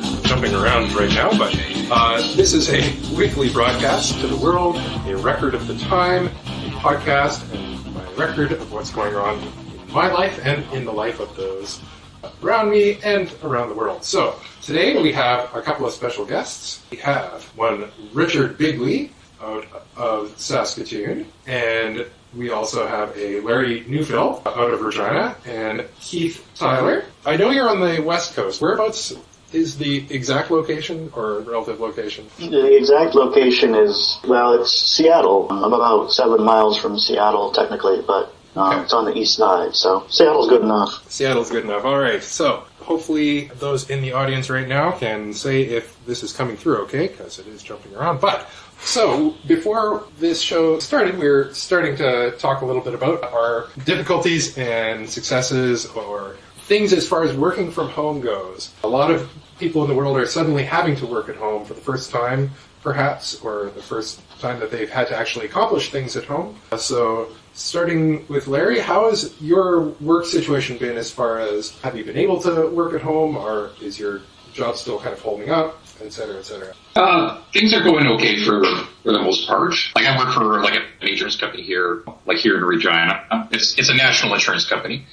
Jumping around right now, but uh, this is a weekly broadcast to the world, a record of the time, a podcast, and my record of what's going on in my life and in the life of those around me and around the world. So today we have a couple of special guests. We have one Richard Bigly out of Saskatoon, and we also have a Larry Neufeld out of Regina, and Keith Tyler. I know you're on the west coast. Whereabouts is the exact location or relative location? The exact location is, well, it's Seattle. I'm about seven miles from Seattle, technically, but uh, Okay. it's on the east side, so Seattle's good enough. Seattle's good enough. All right. So hopefully those in the audience right now can say if this is coming through, okay? Because it is jumping around. But so before this show started, we were starting to talk a little bit about our difficulties and successes or things as far as working from home goes. A lot of people in the world are suddenly having to work at home for the first time, perhaps, or the first time that they've had to actually accomplish things at home. So, starting with Larry, how has your work situation been as far as have you been able to work at home, or is your job still kind of holding up, et cetera, et cetera? Uh, things are going okay for for the most part. Like I work for like an insurance company here, like here in Regina. It's it's a national insurance company,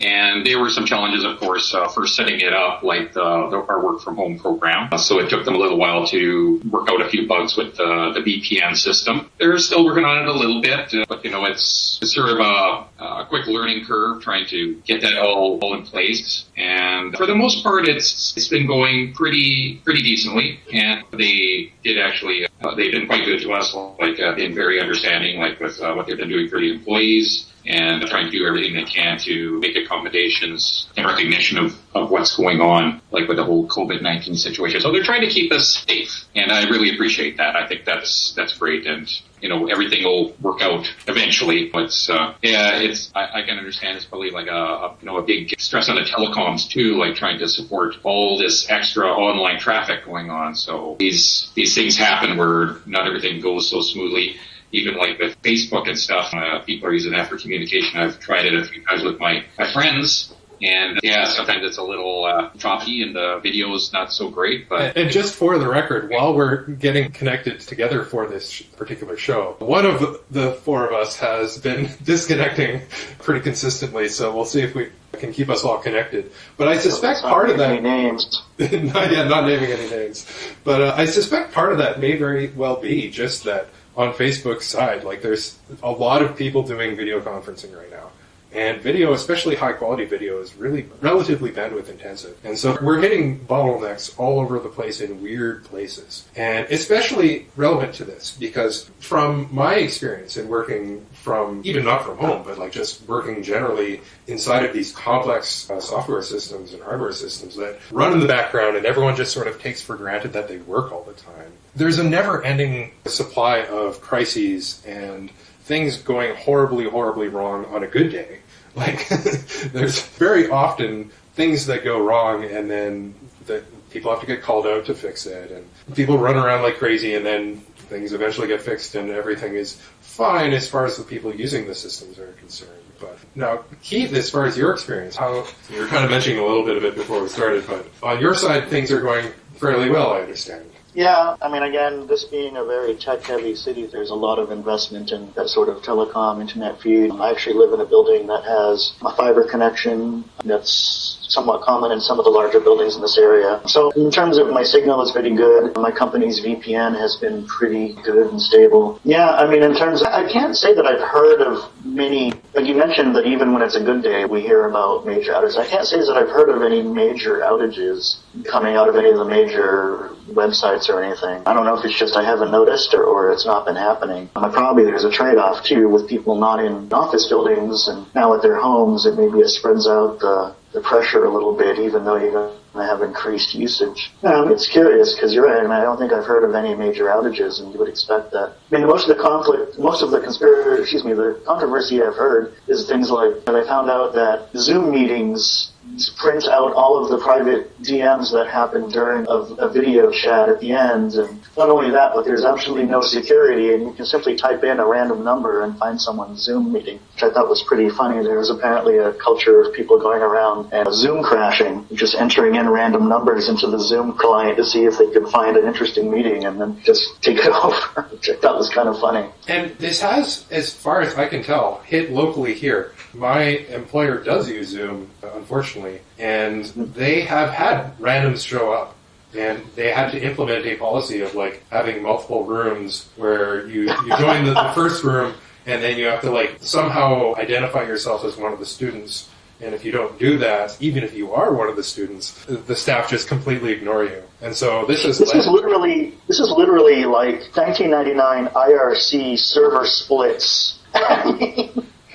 and there were some challenges, of course, uh, for setting it up, like the, the our work from home program. Uh, So it took them a little while to work out a few bugs with the the VPN system. They're still working on it a little bit, uh, but you know it's, it's sort of a, a quick learning curve trying to get that all, all in place. And for the most part, it's it's been going pretty pretty decently. And they did actually uh, they've been quite good to us, like uh, being very understanding, like with what they've been doing for the employees and they're trying to do everything they can to make accommodations in recognition of, of what's going on, like with the whole COVID-19 situation. So they're trying to keep us safe. And I really appreciate that. I think that's, that's great. And, you know, everything will work out eventually. It's, uh, yeah, it's, I, I can understand it's probably like a, a, you know, a big stress on the telecoms too, like trying to support all this extra online traffic going on. So these, these things happen where not everything goes so smoothly even like with Facebook and stuff, uh, people are using that for communication. I've tried it a few times with my, my friends. And yeah, sometimes it's a little uh, choppy and the video is not so great, but And just for the record, while we're getting connected together for this sh- particular show, one of the four of us has been disconnecting pretty consistently, so we'll see if we can keep us all connected. But I suspect Not part of naming that, any names. not, yeah, not naming any names, but uh, I suspect part of that may very well be just that on Facebook's side, like there's a lot of people doing video conferencing right now. And video, especially high quality video, is really relatively bandwidth intensive. And so we're hitting bottlenecks all over the place in weird places. And especially relevant to this because from my experience in working from, even not from home, but like just working generally inside of these complex uh, software systems and hardware systems that run in the background and everyone just sort of takes for granted that they work all the time. There's a never ending supply of crises and things going horribly, horribly wrong on a good day. Like, there's very often things that go wrong and then that people have to get called out to fix it and people run around like crazy and then things eventually get fixed and everything is fine as far as the people using the systems are concerned. But now, Keith, as far as your experience, how you were kind of mentioning a little bit of it before we started, but on your side, things are going fairly well, I understand. Yeah, I mean, again, this being a very tech-heavy city, there's a lot of investment in that sort of telecom internet feed. I actually live in a building that has a fiber connection that's somewhat common in some of the larger buildings in this area. So in terms of my signal, it's pretty good. My company's VPN has been pretty good and stable. Yeah, I mean, in terms of, I can't say that I've heard of many, but you mentioned that even when it's a good day, we hear about major outages. I can't say that I've heard of any major outages coming out of any of the major websites or anything. I don't know if it's just I haven't noticed or, or it's not been happening. Uh, probably there's a trade-off too with people not in office buildings and now at their homes. It maybe it spreads out the, the pressure a little bit, even though to have increased usage. Um, it's curious because you're right. I mean, I don't think I've heard of any major outages, and you would expect that. I mean, most of the conflict, most of the conspiracy, excuse me, the controversy I've heard is things like that I found out that Zoom meetings print out all of the private DMs that happen during a, a, video chat at the end. And not only that, but there's absolutely no security and you can simply type in a random number and find someone's Zoom meeting, which I thought was pretty funny. There was apparently a culture of people going around and Zoom crashing, just entering in random numbers into the Zoom client to see if they could find an interesting meeting and then just take it over, thought was kind of funny. And this has, as far as I can tell, hit locally here. My employer does use Zoom, unfortunately, and they have had randoms show up. And they had to implement a policy of like having multiple rooms where you, you join the, the first room and then you have to like somehow identify yourself as one of the students. And if you don't do that, even if you are one of the students, the staff just completely ignore you. And so this is this is literally this is literally like 1999 IRC server splits.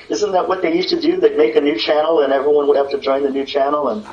Isn't that what they used to do? They'd make a new channel and everyone would have to join the new channel and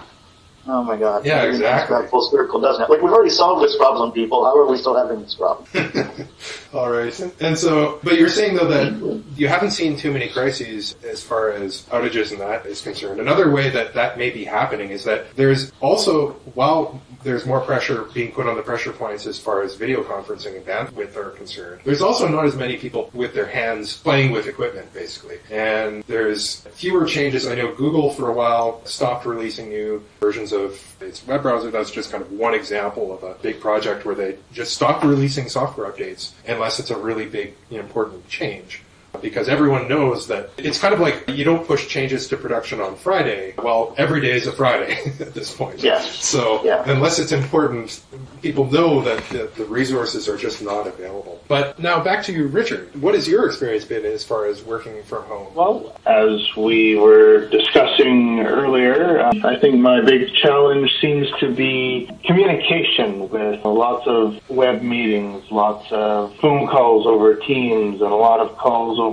oh my god. Yeah, exactly. Full circle, doesn't it? Like we've already solved this problem, people. How are we still having this problem? All right. And so, but you're saying though that you haven't seen too many crises as far as outages and that is concerned. Another way that that may be happening is that there's also, while there's more pressure being put on the pressure points as far as video conferencing and bandwidth are concerned. There's also not as many people with their hands playing with equipment, basically. And there's fewer changes. I know Google for a while stopped releasing new versions of its web browser. That's just kind of one example of a big project where they just stop releasing software updates unless it's a really big, important change because everyone knows that it's kind of like you don't push changes to production on Friday. Well, every day is a Friday at this point. Yeah. So Yeah. unless it's important, people know that the, the resources are just not available. But now back to you, Richard. What has your experience been as far as working from home? Well, as we were discussing earlier, uh, I think my big challenge seems to be communication with lots of web meetings, lots of phone calls over Teams, and a lot of calls over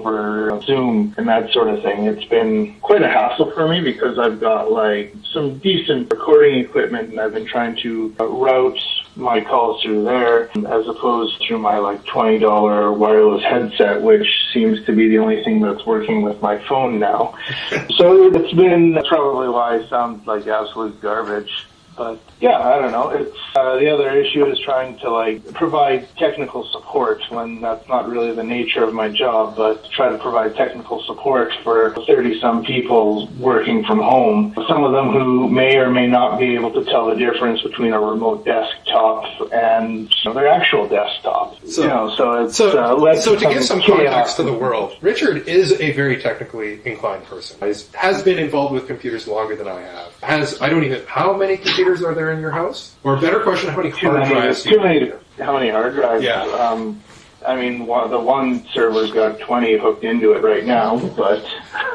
Zoom and that sort of thing. It's been quite a hassle for me because I've got like some decent recording equipment and I've been trying to uh, route my calls through there as opposed to my like $20 wireless headset, which seems to be the only thing that's working with my phone now. so it's been probably why I sound like absolute garbage. But yeah, I don't know. It's uh, the other issue is trying to like provide technical support when that's not really the nature of my job, but try to provide technical support for 30 some people working from home. Some of them who may or may not be able to tell the difference between a remote desktop and you know, their actual desktop. So- you know, so it's So, uh, so to give some context to the world, Richard is a very technically inclined person. He's, has been involved with computers longer than I have. Has I don't even how many computers are there in your house? Or a better question, how many too hard many, drives? do too you many, how many hard drives? Yeah. Um, I mean, one, the one server's got 20 hooked into it right now, but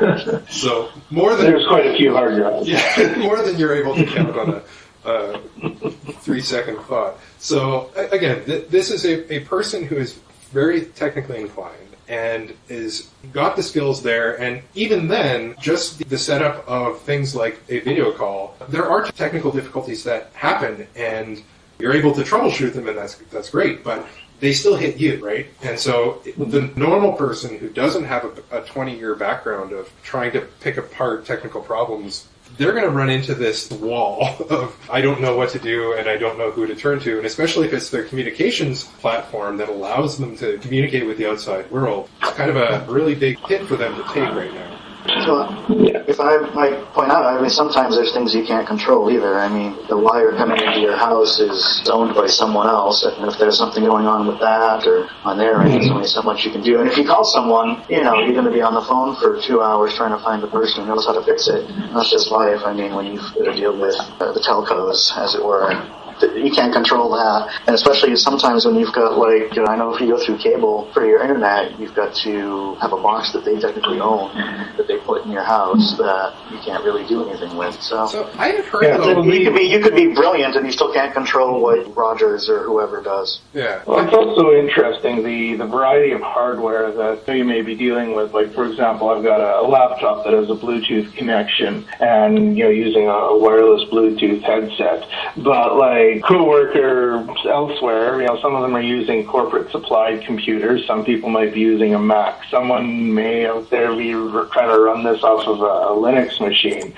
So more than there's quite a few hard drives. Yeah, more than you're able to count on a, a three second thought. So again, th- this is a, a person who is very technically inclined and is got the skills there. And even then, just the, setup of things like a video call, there are technical difficulties that happen, and you're able to troubleshoot them, and that's that's great. But they still hit you, right? And so the normal person who doesn't have a, a 20 year background of trying to pick apart technical problems, they're going to run into this wall of, I don't know what to do and I don't know who to turn to. And especially if it's their communications platform that allows them to communicate with the outside world, it's kind of a really big hit for them to take right now. So, if I might point out, I mean, sometimes there's things you can't control either. I mean, the wire coming into your house is owned by someone else, and if there's something going on with that or on their end, there's only so much you can do. And if you call someone, you know, you're going to be on the phone for two hours trying to find the person who knows how to fix it. That's just life. I mean, when you've got to deal with uh, the telcos, as it were. Th- You can't control that, and especially sometimes when you've got like you know, I know if you go through cable for your internet, you've got to have a box that they technically own that they put in your house that you can't really do anything with. So, So I have heard Yeah, though. you could be you could be brilliant and you still can't control what Rogers or whoever does. yeah. Well, it's also interesting the, the variety of hardware that you may be dealing with. Like, for example, I've got a, a laptop that has a Bluetooth connection and, you know, using a, a wireless Bluetooth headset. But, like, coworkers elsewhere, you know, some of them are using corporate supplied computers. Some people might be using a Mac. Someone may out there be trying to run this off of a, Linux machine.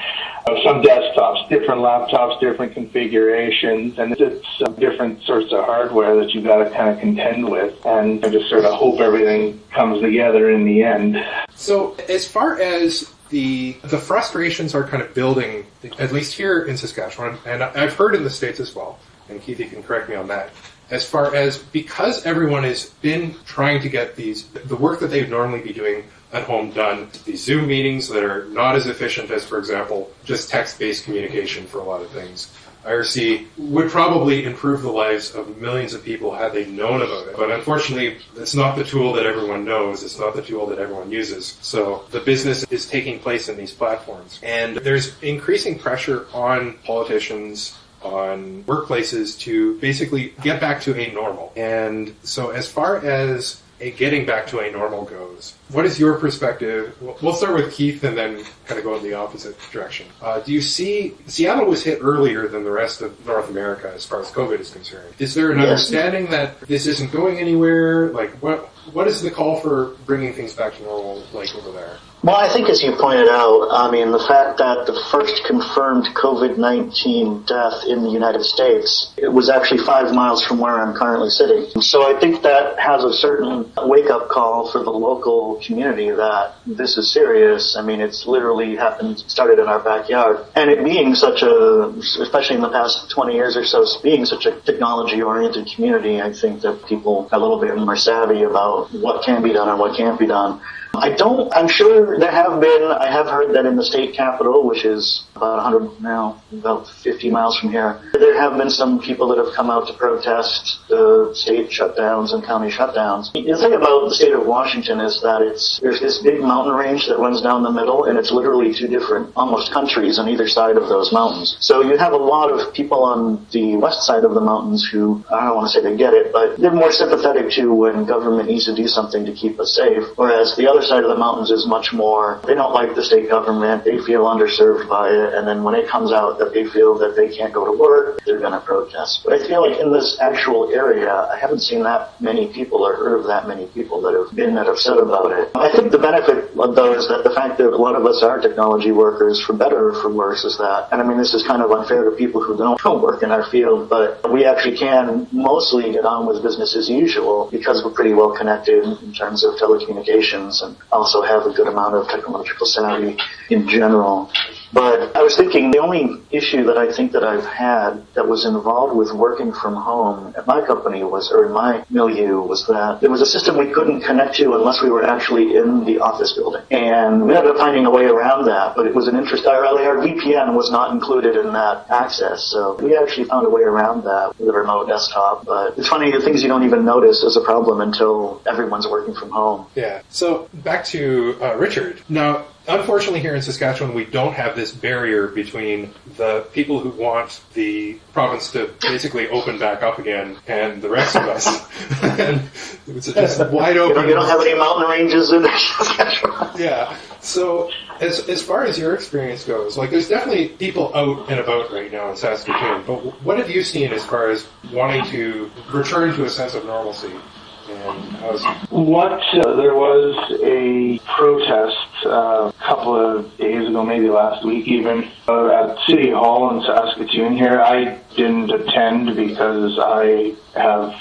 Uh, some desktops, different laptops, different configurations, and it's uh, different sorts of hardware that you've got to kind of contend with, and I just sort of hope everything comes together in the end. So as far as the the frustrations are kind of building, at least here in Saskatchewan, and I've heard in the states as well. And Keith, you can correct me on that. As far as because everyone has been trying to get these the work that they'd normally be doing at home done, these Zoom meetings that are not as efficient as, for example, just text-based communication for a lot of things. IRC would probably improve the lives of millions of people had they known about it. But unfortunately, it's not the tool that everyone knows. It's not the tool that everyone uses. So the business is taking place in these platforms. And there's increasing pressure on politicians, on workplaces to basically get back to a normal. And so as far as getting back to a normal goes, what is your perspective? We'll we'll start with Keith and then kind of go in the opposite direction. Uh, do you see Seattle was hit earlier than the rest of North America as far as COVID is concerned? Is there an understanding that this isn't going anywhere? Like, what what is the call for bringing things back to normal, like over there? Well, I think as you pointed out, I mean, the fact that the first confirmed COVID-19 death in the United States, it was actually five miles from where I'm currently sitting. So I think that has a certain wake-up call for the local community that this is serious. I mean, it's literally happened, started in our backyard. And it being such a, especially in the past 20 years or so, being such a technology-oriented community, I think that people are a little bit more savvy about what can be done and what can't be done. I don't, I'm sure there have been, I have heard that in the state capital, which is about 100 now, about 50 miles from here, there have been some people that have come out to protest the state shutdowns and county shutdowns. The thing about the state of Washington is that it's, there's this big mountain range that runs down the middle and it's literally two different, almost countries on either side of those mountains. So you have a lot of people on the west side of the mountains who, I don't want to say they get it, but they're more sympathetic to when government needs to do something to keep us safe, whereas the other side of the mountains is much more, they don't like the state government, they feel underserved by it, and then when it comes out that they feel that they can't go to work, they're going to protest. But I feel like in this actual area, I haven't seen that many people or heard of that many people that have been that upset about it. I think the benefit though is that the fact that a lot of us are technology workers, for better or for worse, is that, and I mean this is kind of unfair to people who don't don't work in our field, but we actually can mostly get on with business as usual because we're pretty well connected in terms of telecommunications and also have a good amount of technological savvy in general. But I was thinking the only issue that I think that I've had that was involved with working from home at my company was, or in my milieu, was that there was a system we couldn't connect to unless we were actually in the office building. And we ended up finding a way around that, but it was an interest, our, our VPN was not included in that access. So we actually found a way around that with a remote desktop. But it's funny, the things you don't even notice as a problem until everyone's working from home. Yeah. So back to uh, Richard. Now, unfortunately, here in Saskatchewan, we don't have this barrier between the people who want the province to basically open back up again and the rest of us. and it's just wide open. you don't have any mountain ranges in Saskatchewan. yeah. So as as far as your experience goes, like there's definitely people out and about right now in Saskatoon. But what have you seen as far as wanting to return to a sense of normalcy? What uh, there was a protest uh, a couple of days ago, maybe last week even, uh, at City Hall in Saskatoon. Here, I didn't attend because I have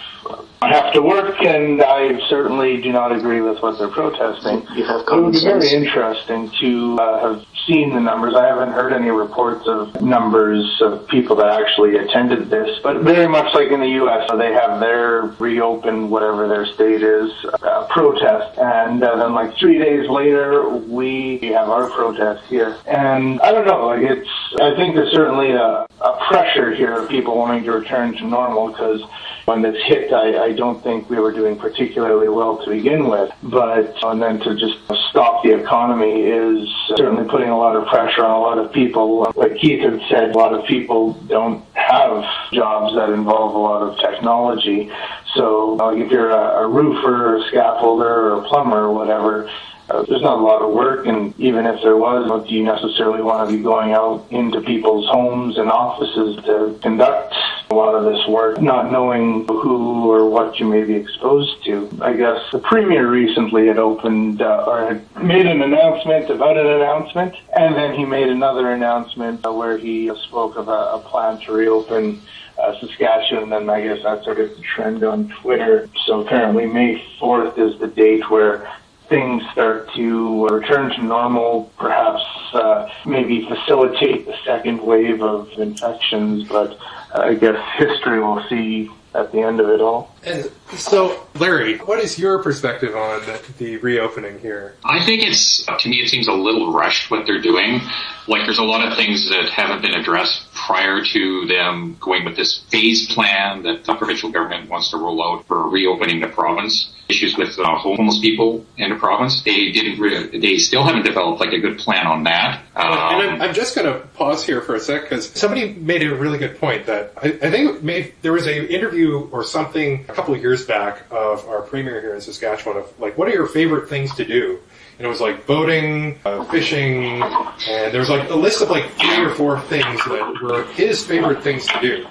I have have to work, and I certainly do not agree with what they're protesting. You have It would be very interesting to uh, have seen the numbers. I haven't heard any reports of numbers of people that actually attended this, but very much like in the U.S., they have their reopen whatever their state is uh, protest, and uh, then like three days later we have our protest here. And I don't know, like it's. I think there's certainly a, a pressure here of people wanting to return to normal because when this hit, I, I don't think we were doing particularly well to begin with. But uh, and then to just stop the economy is certainly putting a lot of pressure on a lot of people. Like Keith had said, a lot of people don't have jobs that involve a lot of technology. So like if you're a, a roofer, or a scaffolder, or a plumber, or whatever. Uh, there's not a lot of work, and even if there was, do you necessarily want to be going out into people's homes and offices to conduct a lot of this work, not knowing who or what you may be exposed to? I guess the premier recently had opened uh, or had made an announcement about an announcement, and then he made another announcement uh, where he spoke of a, a plan to reopen uh, Saskatchewan, and I guess that's sort of the trend on Twitter. So apparently, May 4th is the date where things start to return to normal, perhaps uh, maybe facilitate the second wave of infections, but uh, I guess history will see at the end of it all. And so, Larry, what is your perspective on the reopening here? I think it's, to me, it seems a little rushed what they're doing. Like, there's a lot of things that haven't been addressed prior to them going with this phase plan that the provincial government wants to roll out for reopening the province. Issues with uh, homeless people in the province. They didn't. Re- they still haven't developed like a good plan on that. And I'm, Um, I'm just going to pause here for a sec because somebody made a really good point that I, I think may, there was a interview or something a couple of years back of our premier here in Saskatchewan of like, what are your favorite things to do? And it was like boating, uh, fishing, and there was like a list of like three or four things that were his favorite things to do.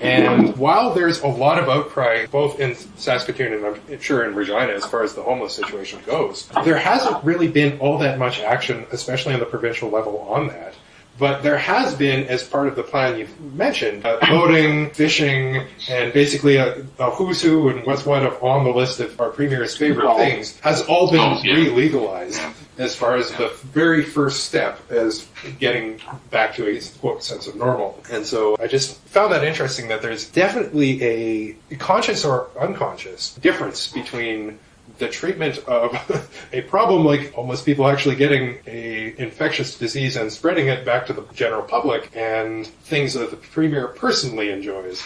And while there's a lot of outcry, both in Saskatoon and I'm sure in Regina, as far as the homeless situation goes, there hasn't really been all that much action, especially on the provincial level, on that. But there has been, as part of the plan you've mentioned, uh, boating, fishing, and basically a, a who's who and what's what of on the list of our premier's favorite things has all been Oh, yeah. re-legalized as far as the very first step as getting back to a quote sense of normal. And so I just found that interesting that there's definitely a conscious or unconscious difference between the treatment of a problem like homeless people actually getting a infectious disease and spreading it back to the general public and things that the premier personally enjoys.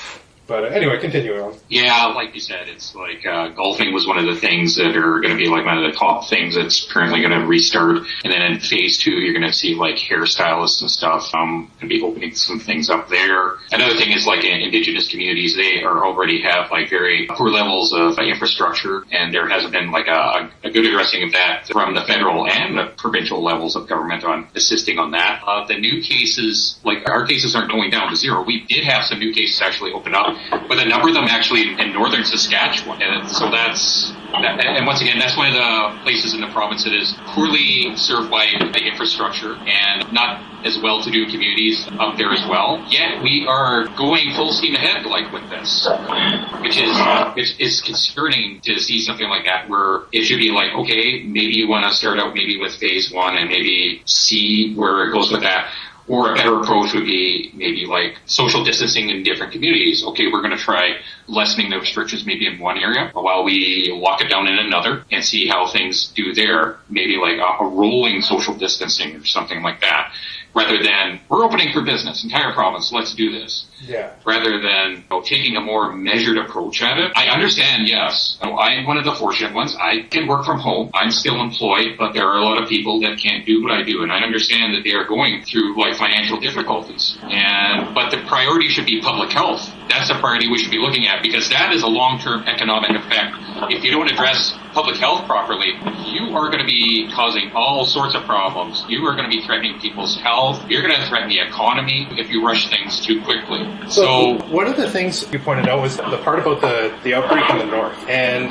But uh, anyway, continuing on. Yeah, like you said, it's like uh, golfing was one of the things that are going to be like one of the top things that's currently going to restart. And then in phase two, you're going to see like hairstylists and stuff. Um, going to be opening some things up there. Another thing is like in indigenous communities, they are already have like very poor levels of infrastructure, and there hasn't been like a, a good addressing of that from the federal and the provincial levels of government on assisting on that. Uh, the new cases, like our cases aren't going down to zero. We did have some new cases actually open up, but a number of them actually in northern Saskatchewan. And so that's, that, and once again, that's one of the places in the province that is poorly served by infrastructure and not as well-to-do communities up there as well. Yet we are going full steam ahead like with this, which is which is concerning to see something like that where it should be like, okay, maybe you want to start out maybe with phase one and maybe see where it goes with that. Or a better approach would be maybe like social distancing in different communities. Okay, we're going to try lessening the restrictions maybe in one area while we lock it down in another and see how things do there. Maybe like a, a rolling social distancing or something like that. Rather than we're opening for business, entire province, let's do this Yeah. rather than you know, taking a more measured approach at it. I understand, yes. You know, I'm one of the fortunate ones. I can work from home. I'm still employed, but there are a lot of people that can't do what I do, and I understand that they are going through like financial difficulties. And but the priority should be public health. That's the priority we should be looking at because that is a long-term economic effect. If you don't address public health properly, you are going to be causing all sorts of problems. You are going to be threatening people's health. You're going to threaten the economy if you rush things too quickly. So, So, one of the things you pointed out was the part about the, the outbreak in the north. And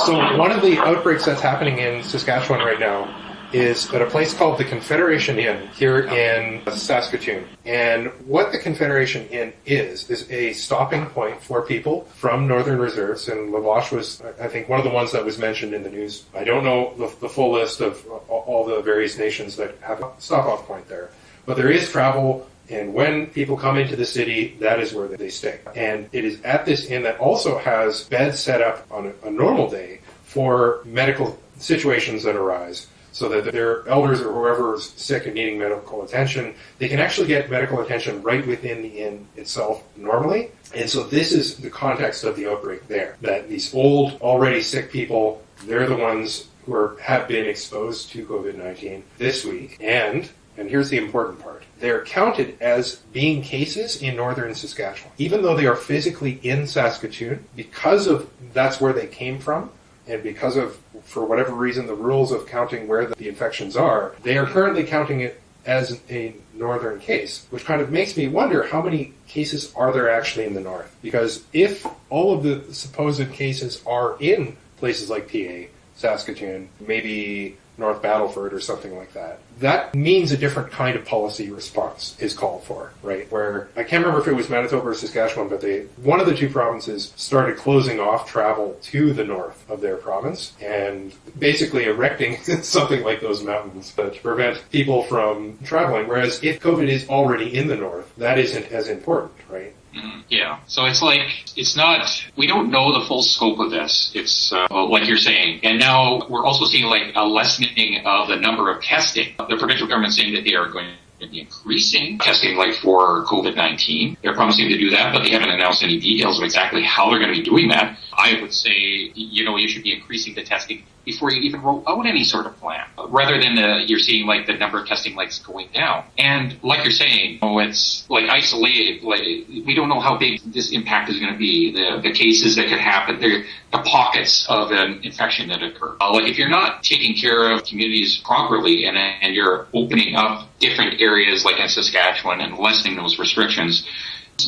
so one of the outbreaks that's happening in Saskatchewan right now is at a place called the Confederation Inn here in Saskatoon. And what the Confederation Inn is, is a stopping point for people from Northern Reserves. And La Loche was, I think, one of the ones that was mentioned in the news. I don't know the, the full list of all the various nations that have a stop off point there. But there is travel and when people come into the city, that is where they stay. And it is at this inn that also has beds set up on a normal day for medical situations that arise. So that their elders or whoever is sick and needing medical attention, they can actually get medical attention right within the inn itself normally. And so this is the context of the outbreak there. That these old, already sick people, they're the ones who are, have been exposed to COVID-19 this week. And, and here's the important part, they're counted as being cases in northern Saskatchewan. Even though they are physically in Saskatoon, because of that's where they came from, and because of, for whatever reason, the rules of counting where the infections are, they are currently counting it as a northern case, which kind of makes me wonder how many cases are there actually in the north? Because if all of the supposed cases are in places like PA, Saskatoon, maybe North Battleford or something like that. That means a different kind of policy response is called for, right? Where I can't remember if it was Manitoba or Saskatchewan, but they one of the two provinces started closing off travel to the north of their province and basically erecting something like those mountains to prevent people from traveling. Whereas if COVID is already in the north, that isn't as important, right? Mhm. Yeah. So it's like, it's not, we don't know the full scope of this. It's uh, like you're saying. And now we're also seeing like a lessening of the number of testing. The provincial government saying that they are going to be increasing testing like for COVID-19. They're promising to do that, but they haven't announced any details of exactly how they're going to be doing that. I would say, you know, you should be increasing the testing before you even roll out any sort of plan, rather than the, you're seeing like the number of testing likes going down. And like you're saying, oh, it's like isolated. Like we don't know how big this impact is going to be. The the cases that could happen, the, the pockets of an infection that occur. Uh, like if you're not taking care of communities properly and and you're opening up different areas like in Saskatchewan and lessening those restrictions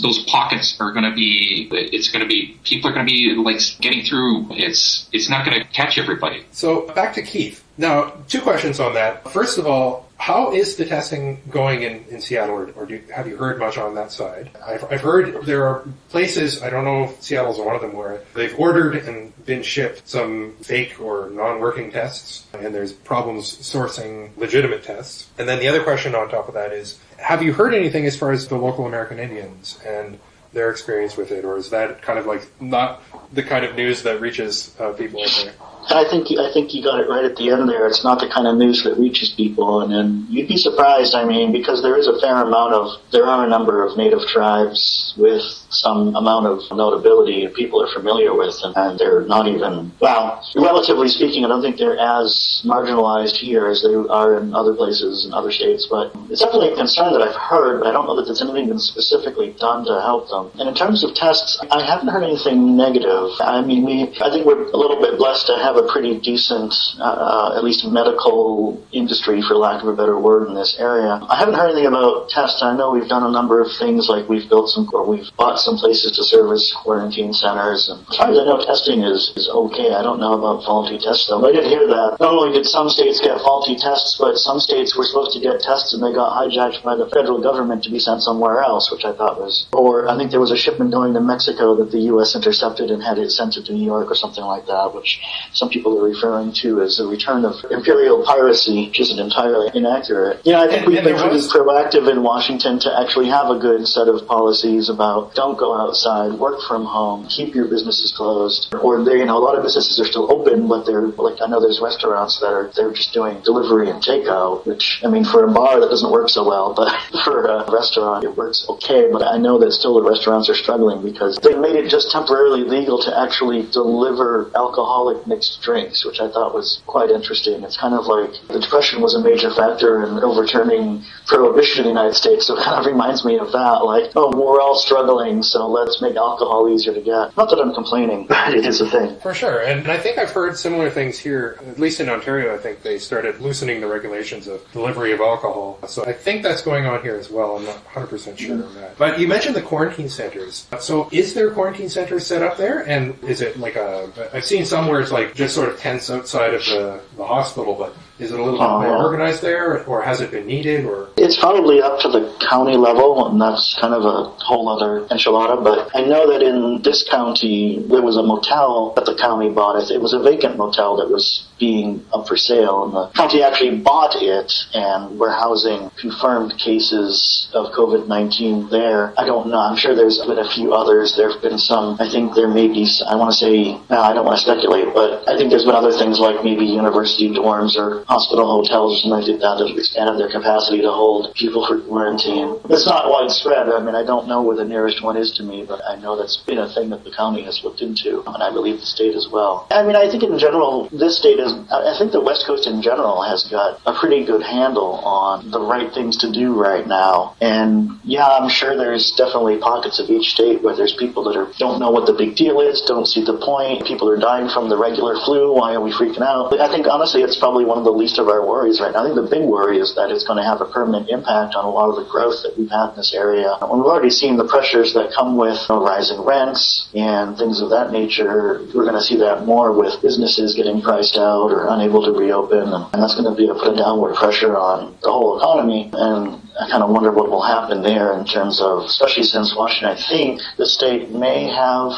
those pockets are going to be it's going to be people are going to be like getting through it's it's not going to catch everybody So back to Keith. Now, two questions on that. First of all, how is the testing going in, in Seattle, or, or do, have you heard much on that side? I've, I've heard there are places, I don't know if Seattle's one of them, where they've ordered and been shipped some fake or non-working tests, and there's problems sourcing legitimate tests. And then the other question on top of that is, have you heard anything as far as the local American Indians and their experience with it, or is that kind of like not the kind of news that reaches uh, people out there? I think I think you got it right at the end there. It's not the kind of news that reaches people, and then you'd be surprised. I mean, because there is a fair amount of there are a number of native tribes with some amount of notability people are familiar with, and, and they're not even well, relatively speaking. I don't think they're as marginalized here as they are in other places and other states. But it's definitely a concern that I've heard, but I don't know that there's anything been specifically done to help them. And in terms of tests, I haven't heard anything negative. I mean, we I think we're a little bit blessed to have a pretty decent, uh, at least medical industry, for lack of a better word, in this area. I haven't heard anything about tests. I know we've done a number of things, like we've built some, or we've bought some places to service quarantine centers. And as far as I know, testing is, is okay. I don't know about faulty tests though. I did hear that. Not only did some states get faulty tests, but some states were supposed to get tests and they got hijacked by the federal government to be sent somewhere else, which I thought was, or I think there was a shipment going to Mexico that the U.S. intercepted and had it sent to New York or something like that, which some people are referring to as the return of imperial piracy, which isn't entirely inaccurate. Yeah, I think And- we've and been pretty was- proactive in Washington to actually have a good set of policies about don't go outside, work from home, keep your businesses closed, or they, you know, a lot of businesses are still open, but they're like I know there's restaurants that are they're just doing delivery and takeout, which I mean for a bar that doesn't work so well, but for a restaurant it works okay. But I know that still the restaurants are struggling because they made it just temporarily legal to actually deliver alcoholic mixed drinks, which I thought was quite interesting. It's kind of like the depression was a major factor in overturning prohibition in the United States, so it kind of reminds me of that. Like, oh, we're all struggling, so let's make alcohol easier to get. Not that I'm complaining, but it is a thing. For sure, and I think I've heard similar things here. At least in Ontario, I think they started loosening the regulations of delivery of alcohol. So I think that's going on here as well. I'm not 100 percent sure on that. But you mentioned the quarantine centers. So is there quarantine centers set up there, and is it like a? I've seen some where it's like just sort of tents outside of the, the hospital, but Is it a little bit Oh, more organized there, or has it been needed, or It's probably up to the county level, and that's kind of a whole other enchilada. But I know that in this county, there was a motel that the county bought. It It was a vacant motel that was being up for sale, and the county actually bought it, and we're housing confirmed cases of COVID-19 there. I don't know. I'm sure there's been a few others. There have been some. I think there may be. I want to say. No, I don't want to speculate, but I think there's been other things like maybe university dorms or hospital hotels or something like that that have expanded their capacity to hold people for quarantine. It's not widespread. I mean, I don't know where the nearest one is to me, but I know that's been a thing that the county has looked into, and I believe the state as well. I mean, I think in general, this state is. I I think the West Coast in general has got a pretty good handle on the right things to do right now. And yeah, I'm sure there's definitely pockets of each state where there's people that are don't know what the big deal is, don't see the point. People are dying from the regular flu. Why are we freaking out? I think honestly, it's probably one of the least of our worries right now. I think the big worry is that it's going to have a permanent impact on a lot of the growth that we've had in this area. And we've already seen the pressures that come with you know, rising rents and things of that nature. We're going to see that more with businesses getting priced out or unable to reopen, and, that's going to be a put a downward pressure on the whole economy. And I kind of wonder what will happen there in terms of, especially since Washington, I think the state may have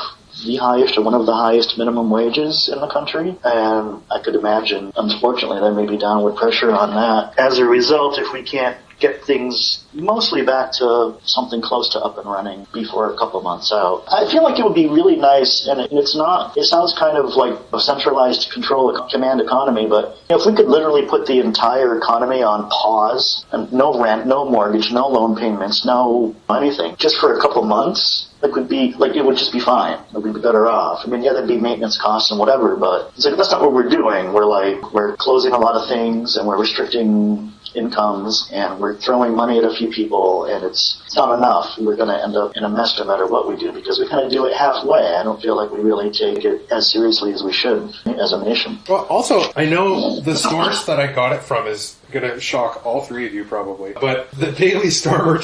the highest or one of the highest minimum wages in the country. And I could imagine, unfortunately, there may be downward pressure on that. As a result, if we can't get things mostly back to something close to up and running before a couple months out. I feel like it would be really nice, and it's not, it sounds kind of like a centralized control command economy, but if we could literally put the entire economy on pause and no rent, no mortgage, no loan payments, no anything, just for a couple months, it would be like it would just be fine. Would be better off. I mean, yeah, there'd be maintenance costs and whatever, but it's like that's not what we're doing. We're like we're closing a lot of things and we're restricting incomes and we're throwing money at a few people and it's, it's not enough. We're going to end up in a mess no matter what we do because we kind of do it halfway. I don't feel like we really take it as seriously as we should as a nation. Well, also, I know the source that I got it from is to shock all three of you probably, but the Daily Stormer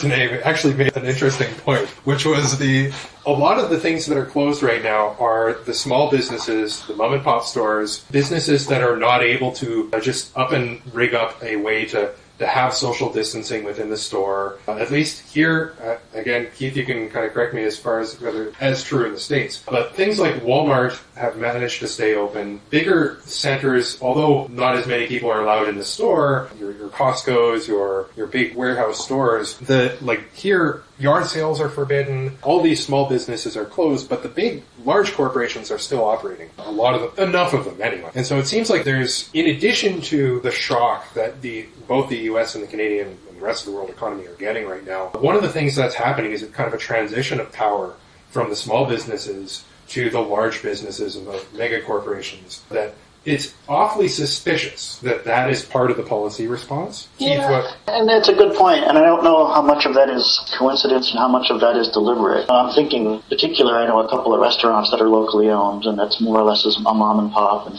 actually made an interesting point, which was the a lot of the things that are closed right now are the small businesses, the mom and pop stores, businesses that are not able to just up and rig up a way to to have social distancing within the store. Uh, at least here, uh, again, Keith, you can kind of correct me as far as whether as true in the states. But things like Walmart have managed to stay open. Bigger centers, although not as many people are allowed in the store, your, your Costco's, your your big warehouse stores, the like here. Yard sales are forbidden. All these small businesses are closed, but the big, large corporations are still operating. A lot of them, enough of them anyway. And so it seems like there's, in addition to the shock that the both the U.S. and the Canadian and the rest of the world economy are getting right now, one of the things that's happening is kind of a transition of power from the small businesses to the large businesses and the mega corporations. That it's awfully suspicious that that is part of the policy response. Keith, what? And that's a good point. point, and I don't know how much of that is coincidence and how much of that is deliberate. I'm thinking, in particular, I know a couple of restaurants that are locally owned, and that's more or less a mom and pop, and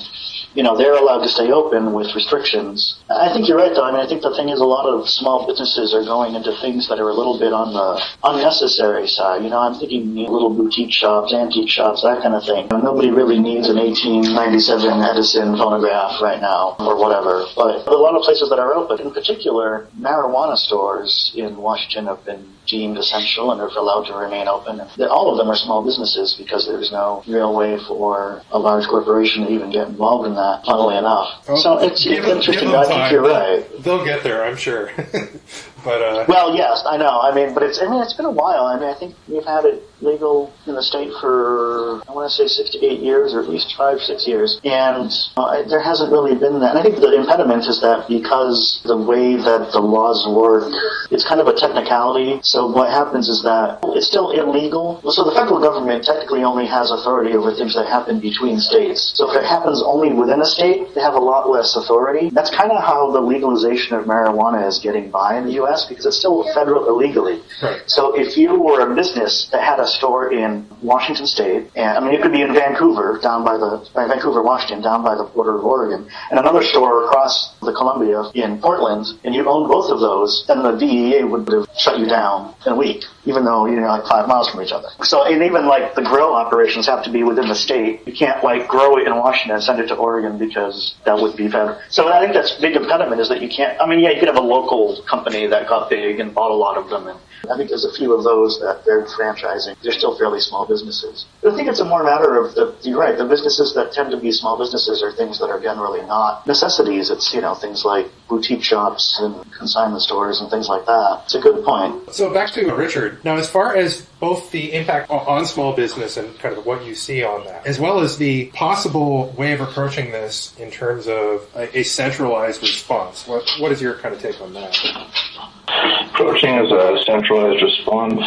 you know they're allowed to stay open with restrictions. I think you're right, though. I mean, I think the thing is, a lot of small businesses are going into things that are a little bit on the unnecessary side. You know, I'm thinking little boutique shops, antique shops, that kind of thing. Nobody really needs an 1897 Edison phonograph right now, or whatever. But a lot of places that are open, in particular, marijuana stores in Washington have been deemed essential and are allowed to remain open. And all of them are small businesses because there's no real way for a large corporation to even get involved in that, funnily enough. so it's, it's them- interesting. I think time. you're right. They'll get there, I'm sure. but uh, Well, yes, I know. I mean, but it's, I mean, it's been a while. I mean, I think we've had it legal in the state for, I want to say six to eight years, or at least five, six years. And uh, there hasn't really been that. And I think the impediment is that because the way that the laws work, it's kind of a technicality. So what happens is that it's still illegal. So the federal government technically only has authority over things that happen between states. So if it happens only within a state, they have a lot less authority. That's kind of how the legalization of marijuana is getting by in the U.S. because it's still federal illegally. Right. So if you were a business that had a store in Washington State, and I mean it could be in Vancouver, down by the by Vancouver, Washington, down by the border of Oregon, and another store across the Columbia in Portland, and you owned both of those, then the DEA would have shut you down in a week. Even though you're like five miles from each other. So, and even like the grow operations have to be within the state. You can't like grow it in Washington and send it to Oregon because that would be better. So I think that's big impediment is that you can't, I mean, yeah, you could have a local company that got big and bought a lot of them and I think there's a few of those that they're franchising. They're still fairly small businesses. But I think it's a more matter of the, you're right, the businesses that tend to be small businesses are things that are generally not necessities. It's, you know, things like boutique shops and consignment stores and things like that. It's a good point. So back to Richard. Now, as far as both the impact on small business and kind of what you see on that, as well as the possible way of approaching this in terms of a, a centralized response, what what is your kind of take on that? Approaching as a centralized response.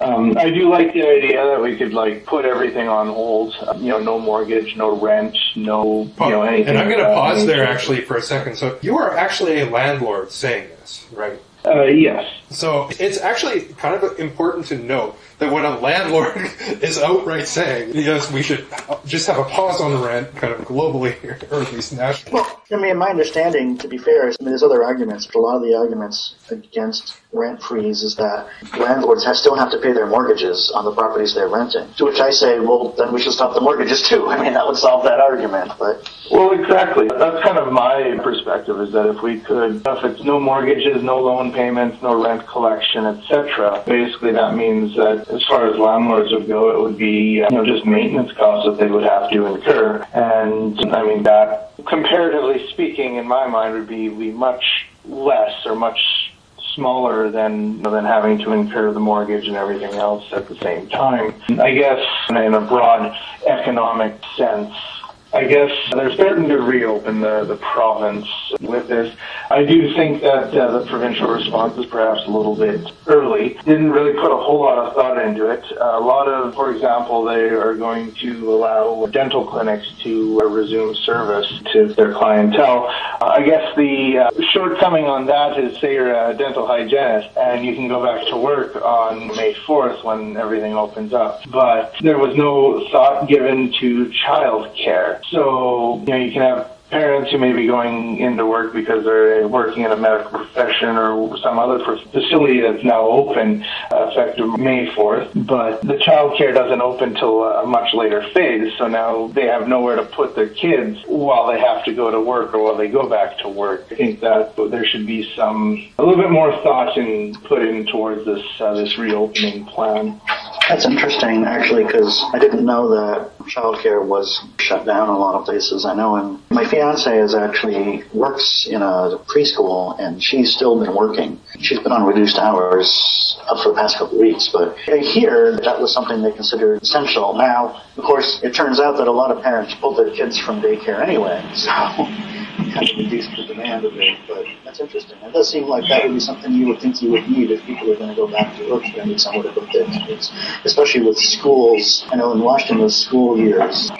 Um, I do like the idea that we could like put everything on hold. Um, you know, no mortgage, no rent, no you know anything. and I'm going to pause there actually for a second. So you are actually a landlord saying this, right? Uh, yes. So it's actually kind of important to note that when a landlord is outright saying, yes, we should just have a pause on the rent kind of globally or at least nationally. Well, I mean, my understanding, to be fair, is I mean, there's other arguments, but a lot of the arguments against rent freeze is that landlords have, still have to pay their mortgages on the properties they're renting. To which I say, well, then we should stop the mortgages too. I mean, that would solve that argument. But Well, exactly. That's kind of my perspective is that if we could, if it's no mortgages, no loan payments, no rent collection, etc., basically that means that as far as landlords would go, it would be you know just maintenance costs that they would have to incur, and I mean that comparatively speaking, in my mind, would be, be much less or much smaller than than having to incur the mortgage and everything else at the same time. I guess in a broad economic sense, I guess they're starting to reopen the, the province with this. I do think that uh, the provincial response is perhaps a little bit early. Didn't really put a whole lot of thought into it. a lot of, for example, they are going to allow dental clinics to uh, resume service to their clientele. Uh, I guess the uh, shortcoming on that is, say you're a dental hygienist and you can go back to work on May 4th when everything opens up. But there was no thought given to child care. So, you know, you can have parents who may be going into work because they're working in a medical profession or some other facility that's now open uh, effective May 4th, but the child care doesn't open till a much later phase, so now they have nowhere to put their kids while they have to go to work or while they go back to work. I think that there should be some, a little bit more thought in put in towards this, uh, this reopening plan. that's interesting, actually, because I didn't know that childcare was shut down in a lot of places. I know, and my fiance is actually works in a preschool, and she's still been working. She's been on reduced hours for the past couple of weeks, but here that was something they considered essential. Now, of course, it turns out that a lot of parents pull their kids from daycare anyway, so kind of reduced the demand a bit. But that's interesting. It does seem like that would be something you would think you would need if people are going to go back to work. They need somewhere to put their kids, especially with schools. I know in Washington with school years.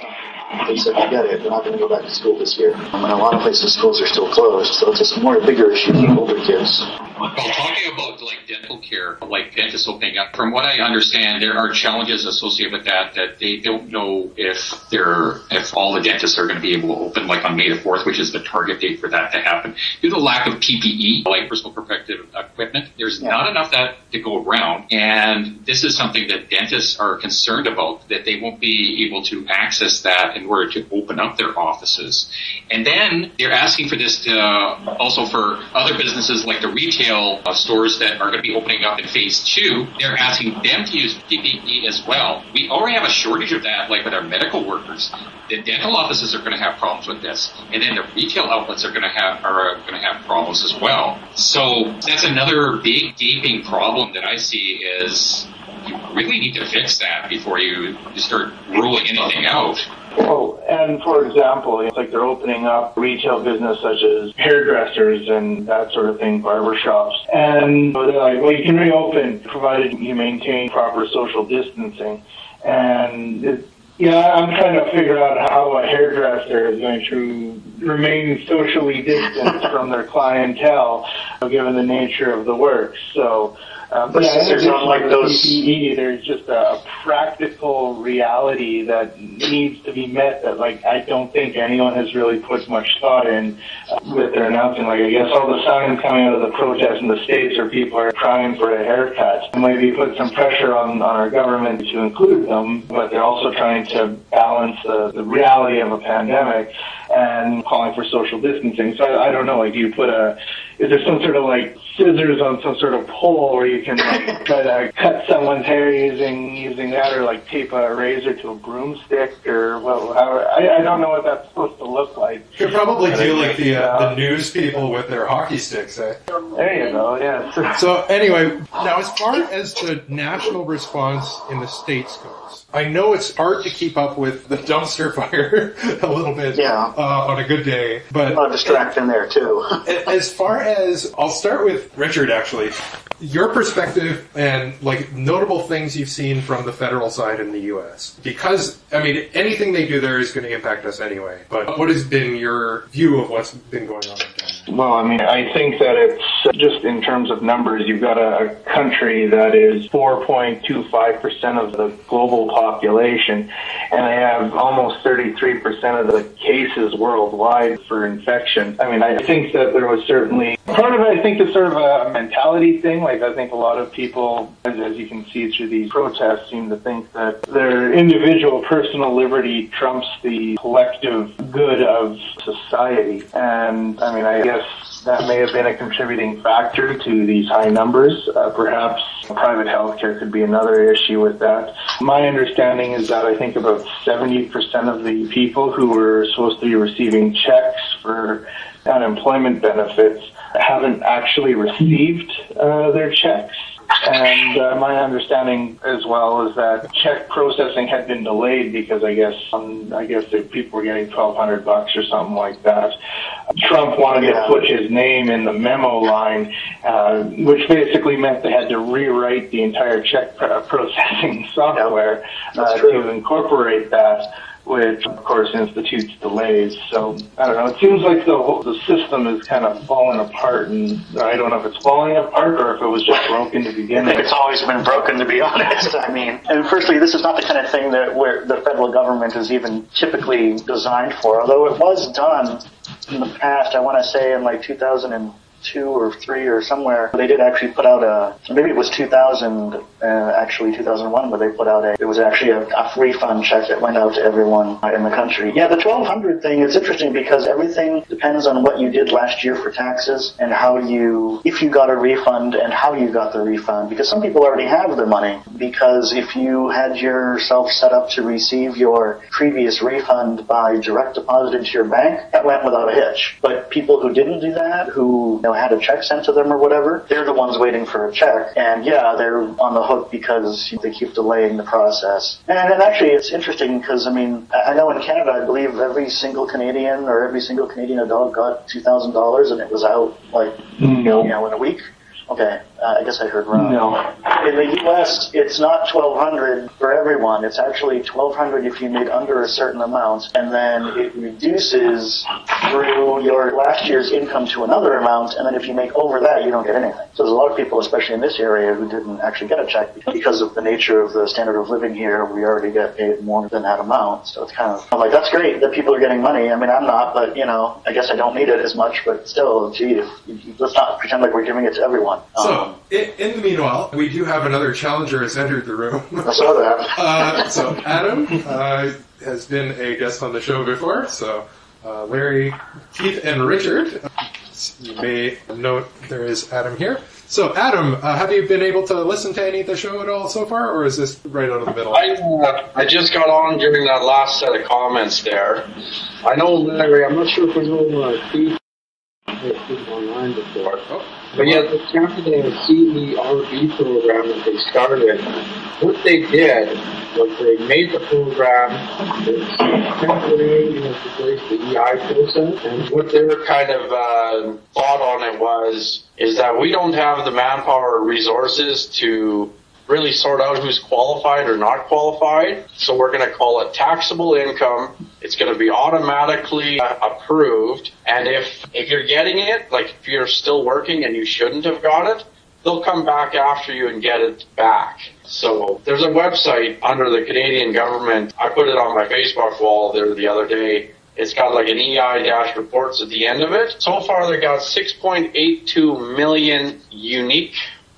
They said, forget it, they're not going to go back to school this year. And a lot of places, schools are still closed, so it's a more bigger issue for older kids. Well, talking about like dental care, like dentists opening up, from what I understand, there are challenges associated with that that they don't know if they're if all the dentists are going to be able to open like on May the fourth, which is the target date for that to happen. Due to the lack of PPE, like personal protective equipment, there's Yeah. not enough that to go around, and this is something that dentists are concerned about that they won't be able to access that in order to open up their offices. And then they're asking for this to uh, also for other businesses like the retail uh, stores that are going to be opening up in phase two. They're asking them to use PPE as well. We already have a shortage of that, like with our medical workers. The dental offices are going to have problems with this, and then the retail outlets are going to have are going to have problems as well. So that's another big gaping problem that I see is you really need to fix that before you, you start ruling anything out. Well, and for example, it's like they're opening up retail business such as hairdressers and that sort of thing, barber shops. And they're like, well, you can reopen provided you maintain proper social distancing. And it, yeah, I'm trying to figure out how a hairdresser is going to remain socially distanced from their clientele, given the nature of the work. So, Um, But yeah, there's not like those- PPE, there's just a, practical reality that needs to be met that like I don't think anyone has really put much thought in uh, with their announcing. Like I guess all the signs coming out of the protests in the states where people are crying for a haircut maybe put some pressure on, on our government to include them, but they're also trying to balance the, the reality of a pandemic and calling for social distancing. So I, I don't know, like do you put a is there some sort of like scissors on some sort of pole where you can like try to cut someone's hair using using that or like tape a razor to a broomstick or well I, I don't know what that's supposed to look like. You could probably do like the uh, uh, the news people with their hockey sticks. Eh? There you go, yeah. So anyway, now as far as the national response in the states goes, I know it's hard to keep up with the dumpster fire a little bit Yeah. uh, on a good day, but A lot of but distraction there too. as far as I'll start with Richard actually, your perspective and like notable things you've seen from the federal side in the U.S. Because I mean, anything they do there is going to impact us anyway. But what has been your view of what's been going on? Well, I mean, I think that it's just in terms of numbers, you've got a, a country that is 4.25% of the global population, and they have almost 33% of the cases worldwide for infection. I mean, I think that there was certainly part of it, I think, is sort of a mentality thing. Like, I think a lot of people, as, as you can see through these protests, seem to think that their individual personal liberty trumps the collective good of society. And, I mean, I guess that may have been a contributing factor to these high numbers. Uh, perhaps private health care could be another issue with that. My understanding is that I think about 70% of the people who were supposed to be receiving checks for unemployment benefits haven't actually received uh, their checks. And uh, my understanding as well is that check processing had been delayed because I guess um, I guess the people were getting twelve hundred bucks or something like that. Trump wanted Yeah. to put his name in the memo line, uh, which basically meant they had to rewrite the entire check pr- processing software uh, to incorporate that. Which of course institutes delays. So I don't know. It seems like the whole, the system is kind of falling apart, and I don't know if it's falling apart or if it was just broken to begin I think with. it's always been broken, to be honest. I mean, and firstly, this is not the kind of thing that where the federal government is even typically designed for. Although it was done in the past, I want to say in like 2002 or three or somewhere, they did actually put out a maybe it was 2000, uh, actually 2001, but they put out a it was actually a, a refund check that went out to everyone in the country. Yeah, the 1200 thing is interesting because everything depends on what you did last year for taxes and how you if you got a refund and how you got the refund. Because some people already have their money. Because if you had yourself set up to receive your previous refund by direct deposit into your bank that went without a hitch. But people who didn't do that who you know, had a check sent to them or whatever they're the ones waiting for a check. And yeah they're on the hook because they keep delaying the process. And, and actually it's interesting because I mean I know in Canada I believe every single Canadian or every single Canadian adult got two thousand dollars and it was out like No. you know in a week? Okay uh, I guess I heard wrong No. in the U.S., it's not 1,200 for everyone. It's actually 1,200 if you made under a certain amount, and then it reduces through your last year's income to another amount, and then if you make over that, you don't get anything. So there's a lot of people, especially in this area, who didn't actually get a check because of the nature of the standard of living here. We already get paid more than that amount, so it's kind of I'm like that's great that people are getting money. I mean, I'm not, but you know, I guess I don't need it as much, but still, gee, if, let's not pretend like we're giving it to everyone. So, Um, in, in the meanwhile, we do have another challenger has entered the room. I saw that. uh, so, Adam uh, has been a guest on the show before. So, uh, Larry, Keith, and Richard. You may note there is Adam here. So, Adam, uh, have you been able to listen to any of the show at all so far, or is this right out of the middle? I uh, I just got on during that last set of comments there. I know Larry. I'm not sure if we know uh, Keith has been online before. Oh, But yeah, the Canada CERB program that they started, what they did was they made the program temporary, you know, replace the EI process. And what their kind of uh, thought on it was, is that we don't have the manpower resources to really sort out who's qualified or not qualified. So we're going to call it taxable income. It's going to be automatically uh, approved. And if, if you're getting it, like if you're still working and you shouldn't have got it, they'll come back after you and get it back. So there's a website under the Canadian government. I put it on my Facebook wall there the other day. It's got like an EI dash reports at the end of it. So far they got 6.82 million unique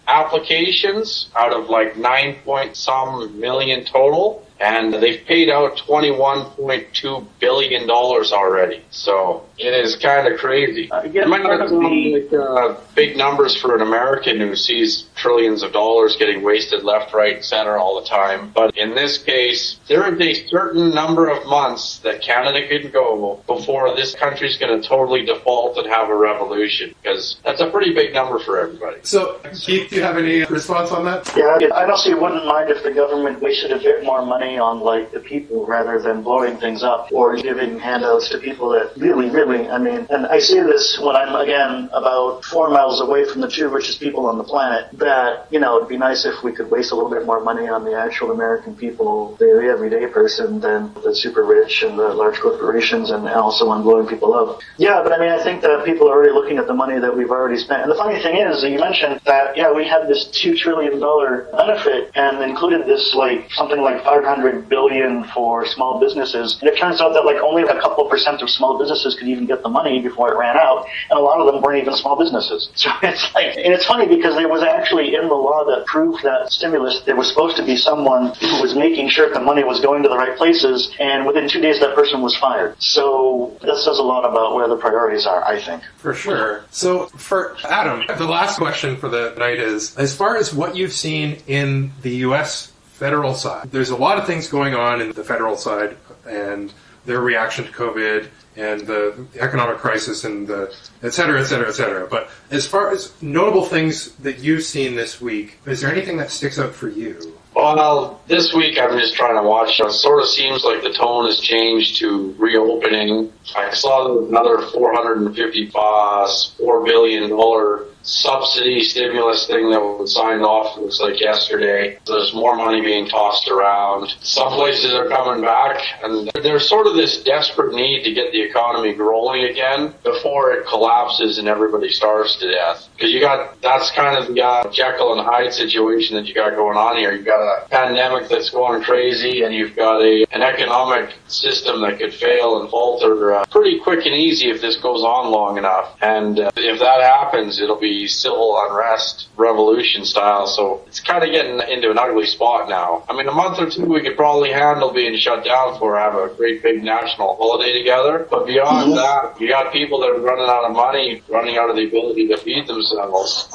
applications out of like 9 point some million total. And they've paid out $21.2 billion already. So it is kind of crazy. Uh, it might part not of sound like uh, big numbers for an American who sees trillions of dollars getting wasted left, right, and center all the time. But in this case, there is a certain number of months that Canada can go before this country's going to totally default and have a revolution. Because that's a pretty big number for everybody. So, Keith, do you have any response on that? Yeah, I honestly wouldn't mind if the government wasted a bit more money on like the people rather than blowing things up or giving handouts to people that really, really, I mean, and I say this when I'm again about four miles away from the two richest people on the planet, that, you know, it'd be nice if we could waste a little bit more money on the actual American people, the everyday person than the super rich and the large corporations and also on blowing people up. Yeah, but I mean, I think that people are already looking at the money that we've already spent. And the funny thing is, you mentioned that, yeah, we had this $2 trillion benefit and included this like something like 500 billion for small businesses. And it turns out that like only a couple percent of small businesses could even get the money before it ran out. And a lot of them weren't even small businesses. So it's like, and it's funny because there was actually in the law that proved that stimulus, there was supposed to be someone who was making sure the money was going to the right places. And within two days, that person was fired. So that says a lot about where the priorities are, I think. For sure. So, for Adam, the last question for the night is as far as what you've seen in the U.S. federal side, there's a lot of things going on in the federal side and their reaction to COVID and the economic crisis and the et cetera, et cetera, et cetera. But as far as notable things that you've seen this week, is there anything that sticks out for you? Well, this week I'm just trying to watch. It sort of seems like the tone has changed to reopening. I saw another 450 uh, four billion dollar subsidy stimulus thing that was signed off. Looks like yesterday. There's more money being tossed around. Some places are coming back, and there's sort of this desperate need to get the economy rolling again before it collapses and everybody starves to death. Because you got that's kind of the uh, Jekyll and Hyde situation that you got going on here. You've got a pandemic that's going crazy, and you've got a an economic system that could fail and falter uh, pretty quick and easy if this goes on long enough. And uh, if that happens, it'll be civil unrest, revolution style. So it's kind of getting into an ugly spot now. I mean, a month or two we could probably handle being shut down for, have a great big national holiday together. But beyond that, you got people that are running out of money, running out of the ability to feed themselves.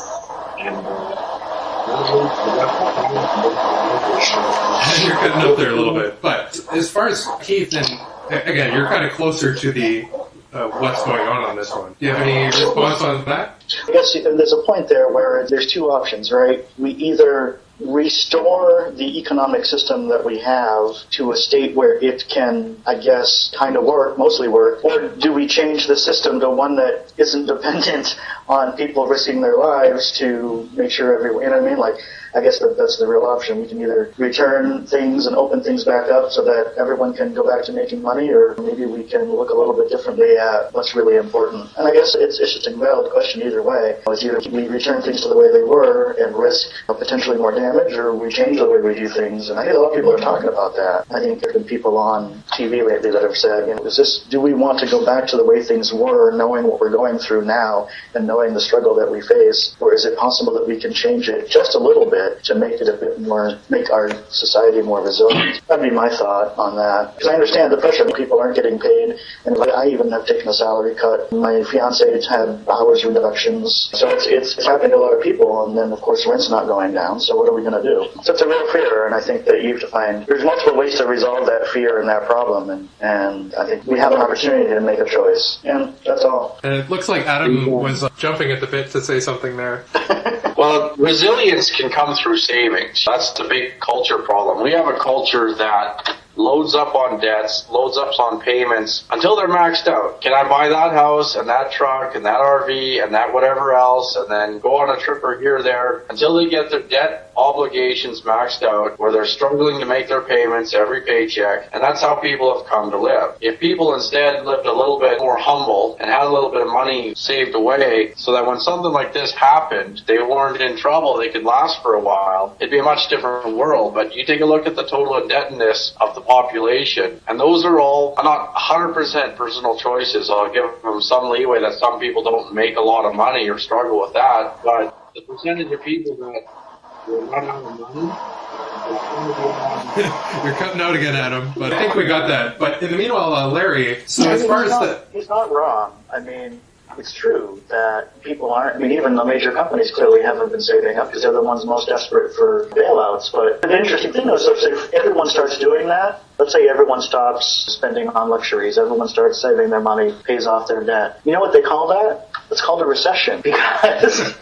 And, uh, You're cutting up there a little bit. But as far as Keith, and again, you're kind of closer to the uh, what's going on on this one. Do you have any response on that? I guess there's a point there where there's two options, right? We either restore the economic system that we have to a state where it can, I guess, kind of work, mostly work, or do we change the system to one that isn't dependent on people risking their lives to make sure everyone, you know what I mean? Like, I guess that that's the real option. We can either return things and open things back up so that everyone can go back to making money, or maybe we can look a little bit differently at what's really important. And I guess it's, it's just a valid question either way. It's either we return things to the way they were and risk potentially more damage, or we change the way we do things. And I think a lot of people are talking about that. I think there have been people on TV lately that have said, you know, is this, do we want to go back to the way things were, knowing what we're going through now and knowing the struggle that we face, or is it possible that we can change it just a little bit to make it a bit more, make our society more resilient? That'd be my thought on that. Because I understand the pressure people aren't getting paid, and like, I even have taken a salary cut. My fiance had hours reductions, so it's, it's, it's happening to a lot of people, and then of course rent's not going down, so what are we going to do? So it's a real fear, and I think that you have to find, there's multiple ways to resolve that fear and that problem, and, and I think we have an opportunity to make a choice, and that's all. And it looks like Adam was uh, jumping at the bit to say something there. Well, resilience can come through savings. That's the big culture problem. We have a culture that loads up on debts, loads up on payments until they're maxed out. Can I buy that house and that truck and that RV and that whatever else and then go on a trip or here or there until they get their debt obligations maxed out where they're struggling to make their payments every paycheck. And that's how people have come to live. If people instead lived a little bit more humble and had a little bit of money saved away so that when something like this happened, they weren't in trouble, they could last for a while, it'd be a much different world. But you take a look at the total indebtedness of the population, and those are all not 100% personal choices. I'll give them some leeway that some people don't make a lot of money or struggle with that, but the percentage of people that will run out of money is going to be around You're cutting out again, Adam, but I think we got that. But in the meanwhile, uh, Larry, so I as far he's as not, the. he's not wrong. I mean, it's true that people aren't. I mean, even the major companies clearly haven't been saving up because they're the ones most desperate for bailouts. But the interesting thing is, if everyone starts doing that, let's say everyone stops spending on luxuries, everyone starts saving their money, pays off their debt. You know what they call that? It's called a recession because.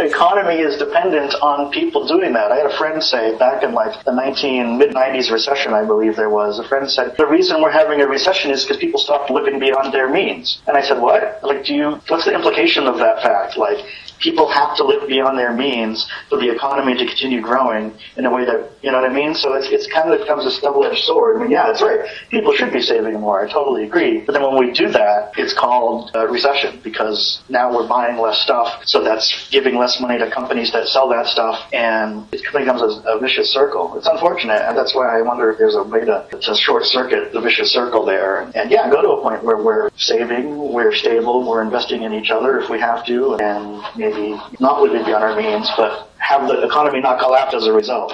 The economy is dependent on people doing that. I had a friend say back in like the 19 mid 90s recession, I believe there was. A friend said the reason we're having a recession is because people stopped living beyond their means. And I said, what? Like, do you? What's the implication of that fact? Like, people have to live beyond their means for the economy to continue growing in a way that you know what I mean. So it's it's kind of becomes this double edged sword. I mean, yeah, that's right. People should be saving more. I totally agree. But then when we do that, it's called uh, recession because now we're buying less stuff. So that's giving less money to companies that sell that stuff, and it becomes a, a vicious circle. It's unfortunate, and that's why I wonder if there's a way to, to short circuit the vicious circle there. And, and yeah, go to a point where we're saving, we're stable, we're investing in each other if we have to, and maybe not beyond our means, but have the economy not collapse as a result.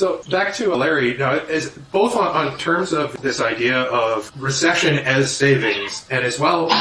So back to Larry now, is both on, on terms of this idea of recession as savings, and as well,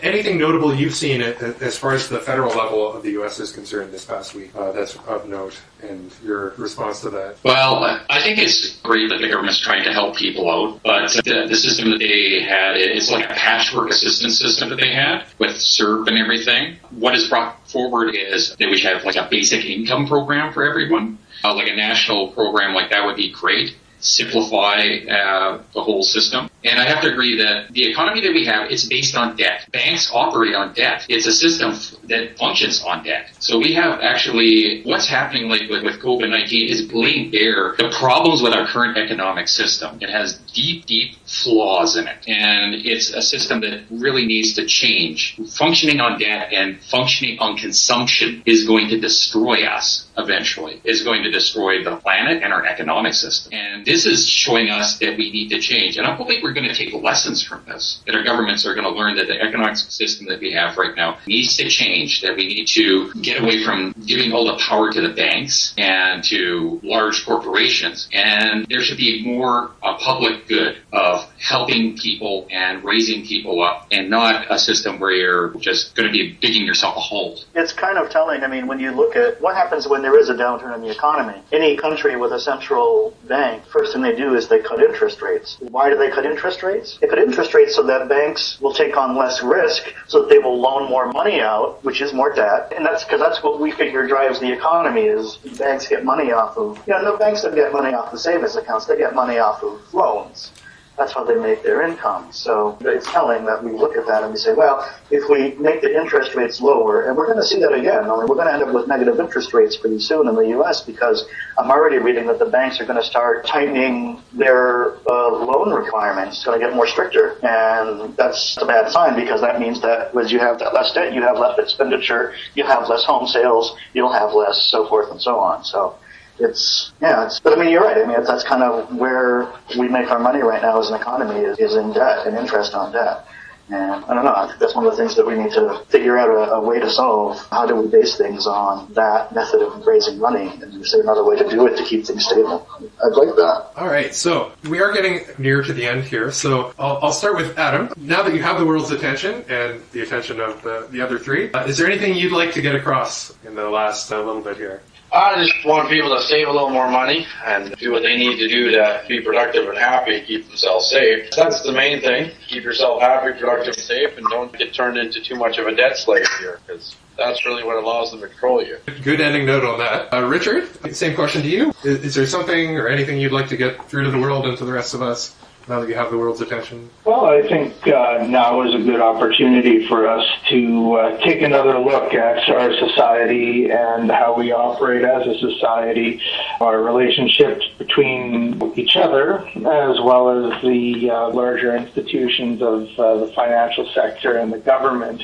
anything notable you've seen as far as the federal level of the U.S. is concerned this past week uh, that's of note, and your response to that. Well, I think it's great that the government's trying to help people out, but the, the system that they had, it's like a patchwork assistance system that they had with CERB and everything. What is brought forward is that we have like a basic income program for everyone. Uh, like a national program like that would be great. Simplify uh, the whole system. And I have to agree that the economy that we have is based on debt. Banks operate on debt. It's a system that functions on debt. So we have actually what's happening like with, with COVID-19 is laying bare the problems with our current economic system. It has deep, deep flaws in it. And it's a system that really needs to change. Functioning on debt and functioning on consumption is going to destroy us eventually, is going to destroy the planet and our economic system. And this is showing us that we need to change. And I believe we're going to take lessons from this, that our governments are going to learn that the economic system that we have right now needs to change, that we need to get away from giving all the power to the banks and to large corporations. And there should be more a public good of helping people and raising people up and not a system where you're just going to be digging yourself a hole. It's kind of telling. I mean, when you look at what happens when there is a downturn in the economy, any country with a central bank, first thing they do is they cut interest rates. Why do they cut interest rates? They cut interest rates so that banks will take on less risk, so that they will loan more money out, which is more debt, and that's because that's what we figure drives the economy is banks get money off of. You know, no banks don't get money off the savings accounts; they get money off of loans. That's how they make their income. So it's telling that we look at that and we say, well, if we make the interest rates lower, and we're going to see that again, I mean, we're going to end up with negative interest rates pretty soon in the U.S. because I'm already reading that the banks are going to start tightening their uh, loan requirements. It's going to get more stricter, and that's a bad sign because that means that as you have that less debt, you have less expenditure, you have less home sales, you'll have less, so forth and so on. So it's yeah, it's, but I mean, you're right. I mean, that's kind of where we make our money right now as an economy is, is in debt and interest on debt. And I don't know. I think that's one of the things that we need to figure out a, a way to solve. How do we base things on that method of raising money? And is there another way to do it to keep things stable? I'd like that. All right, so we are getting near to the end here. So I'll, I'll start with Adam. Now that you have the world's attention and the attention of the, the other three, uh, is there anything you'd like to get across in the last uh, little bit here? I just want people to save a little more money and do what they need to do to be productive and happy, keep themselves safe. That's the main thing. Keep yourself happy, productive, and safe, and don't get turned into too much of a debt slave here, because that's really what allows them to control you. Good ending note on that. Uh, Richard, same question to you. Is, is there something or anything you'd like to get through to the world and to the rest of us now that you have the world's attention? Well, I think uh, now is a good opportunity for us to uh, take another look at our society and how we operate as a society, our relationships between each other, as well as the uh, larger institutions of uh, the financial sector and the government,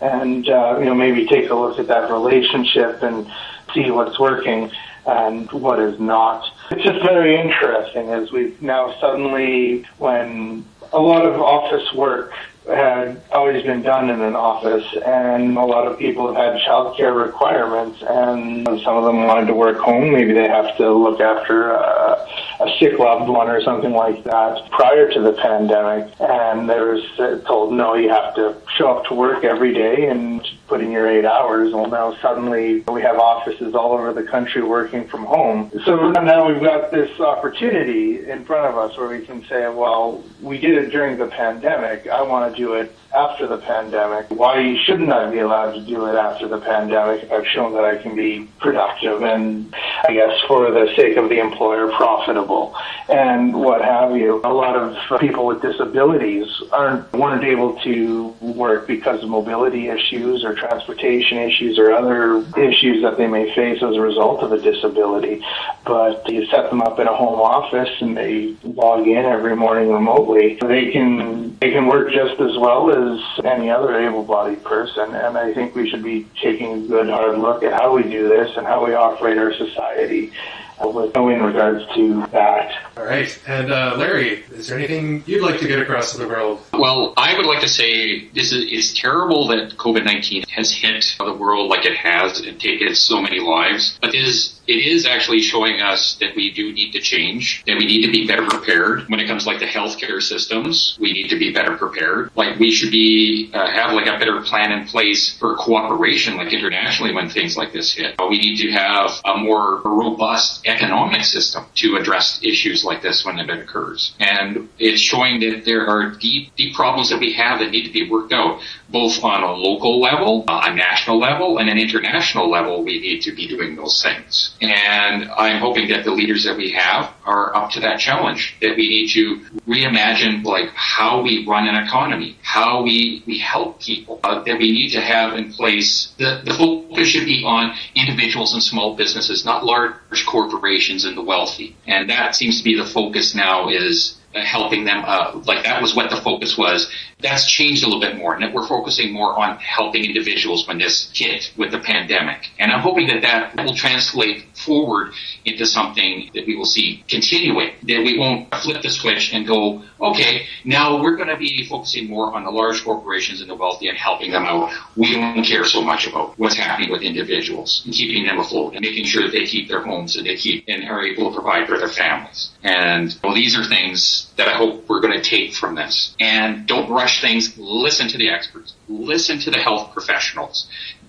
and uh, you know maybe take a look at that relationship and see what's working and what is not. It's just very interesting as we've now suddenly, when a lot of office work had always been done in an office, and a lot of people have had childcare requirements, and some of them wanted to work home. Maybe they have to look after a, a sick loved one or something like that prior to the pandemic, and they were told, no, you have to show up to work every day and put in your eight hours. Well, now suddenly we have offices all over the country working from home. So now we've got this opportunity in front of us where we can say, well, we did it during the pandemic. I want to do it after the pandemic. Why shouldn't I be allowed to do it after the pandemic I've shown that I can be productive and, I guess, for the sake of the employer, profitable and what have you? A lot of people with disabilities aren't weren't able to work because of mobility issues or transportation issues or other issues that they may face as a result of a disability. But you set them up in a home office and they log in every morning remotely. They can they can work just as well as any other able-bodied person. And I think we should be taking a good hard look at how we do this and how we operate our society with in regards to that. All right. And uh, Larry, is there anything you'd like to get across to the world? Well, I would like to say this is it's terrible that COVID nineteen has hit the world like it has and taken so many lives. But it is it is actually showing us that we do need to change, that we need to be better prepared when it comes like the healthcare systems. We need to be better prepared. Like we should be uh, have like a better plan in place for cooperation, like internationally when things like this hit. We need to have a more robust economic system to address issues like this when it occurs. And it's showing that there are deep, deep problems that we have that need to be worked out, both on a local level, a national level, and an international level. We need to be doing those things. And I'm hoping that the leaders that we have are up to that challenge, that we need to reimagine like how we run an economy, how we, we help people, uh, that we need to have in place. The, the focus should be on individuals and small businesses, not large corporations and the wealthy. And that seems to be the focus now is uh, helping them, uh, like that was what the focus was. That's changed a little bit more, and we're focusing more on helping individuals when this hit with the pandemic. And I'm hoping that that will translate forward into something that we will see continuing, that we won't flip the switch and go, okay, now we're going to be focusing more on the large corporations and the wealthy and helping them out. We don't care so much about what's happening with individuals and keeping them afloat and making sure that they keep their homes and they keep and are able to provide for their families. And well, these are things that I hope we're going to take from this. And don't rush things. Listen to the experts. Listen to the health professionals.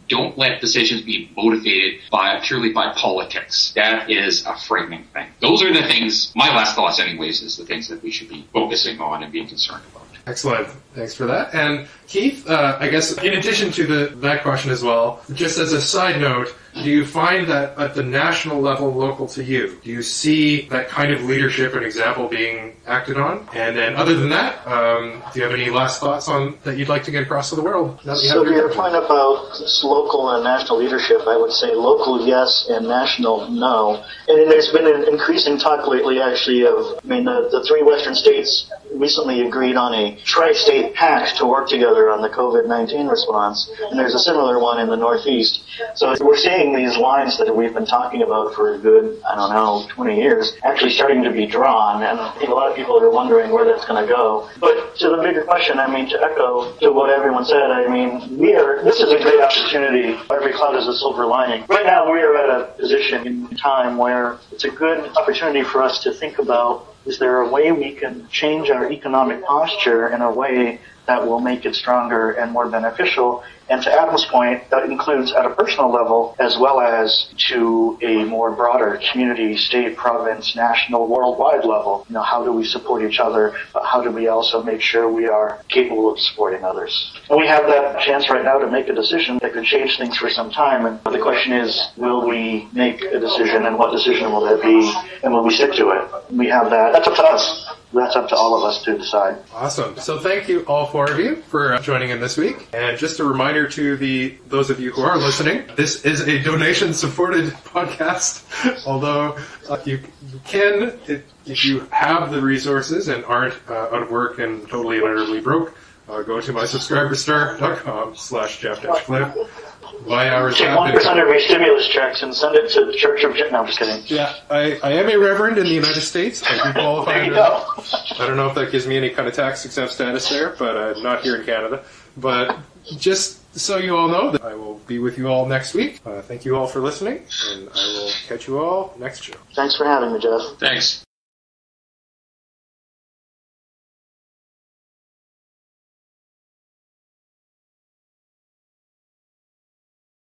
Don't let decisions be motivated by purely by politics. That is a frightening thing. Those are the things. My last thoughts, anyways, is the things that we should be focusing on and being concerned about. Excellent. Thanks for that. And Keith, uh, I guess in addition to the, that question as well, just as a side note, do you find that at the national level, local to you, do you see that kind of leadership and example being acted on? And then, other than that, um, do you have any last thoughts on that you'd like to get across to the world? you So to your- your point about local and national leadership, I would say local yes and national no. And there's been an increasing talk lately, actually, of I mean the, the three western states recently agreed on a tri-state pact to work together on the COVID-19 response, and there's a similar one in the Northeast. So we're seeing these lines that we've been talking about for a good, I don't know, 20 years, actually starting to be drawn, and I think a lot of people are wondering where that's going to go. But to the bigger question, I mean, to echo to what everyone said, I mean, we are, this is a great opportunity. Every cloud is a silver lining. Right now, we are at a position in time where it's a good opportunity for us to think about is there a way we can change our economic posture in a way that will make it stronger and more beneficial. And to Adam's point, that includes at a personal level as well as to a more broader community, state, province, national, worldwide level. You know, how do we support each other? But how do we also make sure we are capable of supporting others? We have that chance right now to make a decision that could change things for some time. And the question is, will we make a decision and what decision will that be? And will we stick to it? We have that. That's up to us. That's up to all of us to decide. Awesome. So thank you all four of you for uh, joining in this week. And just a reminder to the those of you who are listening, this is a donation supported podcast. Although uh, you, you can, if, if you have the resources and aren't uh, out of work and totally and utterly broke, uh, go to mysubscriberstar.com slash Jeff Dash Cliff. Our Take tap one and- percent of your stimulus checks and send it to the Church of. No, I'm just kidding. Yeah, I, I am a reverend in the United States. I do qualify There you under go. that. I don't know if that gives me any kind of tax exempt status there, but uh, not here in Canada. But just so you all know that I will be with you all next week. Uh, thank you all for listening, and I will catch you all next show. Thanks for having me, Jeff. Thanks.